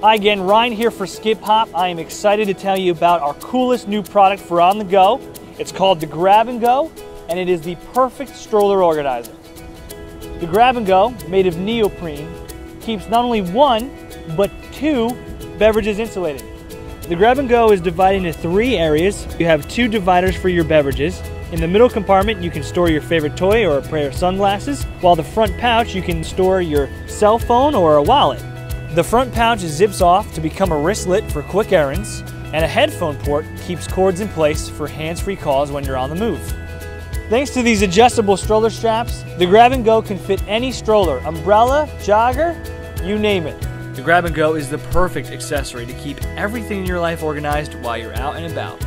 Hi again, Ryan here for Skip Hop. I am excited to tell you about our coolest new product for on the go. It's called the Grab and Go, and it is the perfect stroller organizer. The Grab and Go, made of neoprene, keeps not only one, but two beverages insulated. The Grab and Go is divided into three areas. You have two dividers for your beverages. In the middle compartment, you can store your favorite toy or a pair of sunglasses, while the front pouch, you can store your cell phone or a wallet. The front pouch zips off to become a wristlet for quick errands, and a headphone port keeps cords in place for hands-free calls when you're on the move. Thanks to these adjustable stroller straps, the Grab and Go can fit any stroller, umbrella, jogger, you name it. The Grab and Go is the perfect accessory to keep everything in your life organized while you're out and about.